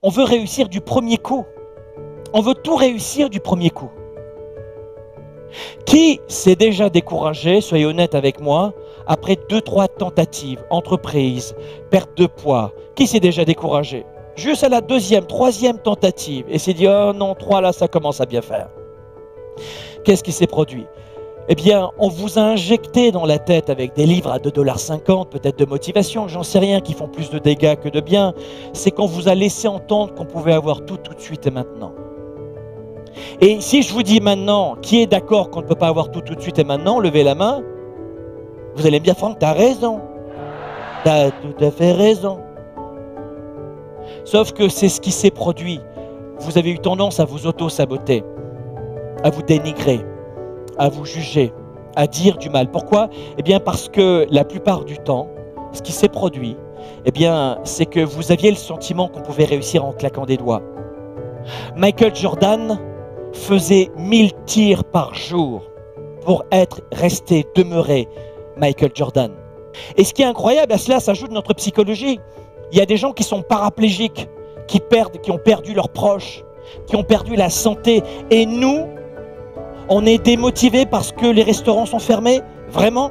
On veut réussir du premier coup. On veut tout réussir du premier coup. Qui s'est déjà découragé, soyez honnête avec moi, après deux, trois tentatives, entreprise, perte de poids, qui s'est déjà découragé? Juste à la deuxième, troisième tentative, et s'est dit, oh non, trois là, ça commence à bien faire. Qu'est-ce qui s'est produit? Eh bien, on vous a injecté dans la tête avec des livres à 2,50$, peut-être de motivation, j'en sais rien, qui font plus de dégâts que de bien. C'est qu'on vous a laissé entendre qu'on pouvait avoir tout tout de suite et maintenant. Et si je vous dis maintenant, qui est d'accord qu'on ne peut pas avoir tout tout de suite et maintenant, levez la main. Vous allez me dire, Franck, tu as raison. Tu as tout à fait raison. Sauf que c'est ce qui s'est produit. Vous avez eu tendance à vous auto-saboter, à vous dénigrer, à vous juger, à dire du mal. Pourquoi? Eh bien parce que la plupart du temps, ce qui s'est produit, eh bien, c'est que vous aviez le sentiment qu'on pouvait réussir en claquant des doigts. Michael Jordan faisait 1000 tirs par jour pour être resté, demeuré Michael Jordan. Et ce qui est incroyable, à cela s'ajoute notre psychologie. Il y a des gens qui sont paraplégiques, qui perdent, qui ont perdu leurs proches, qui ont perdu la santé. Et nous, on est démotivé parce que les restaurants sont fermés. Vraiment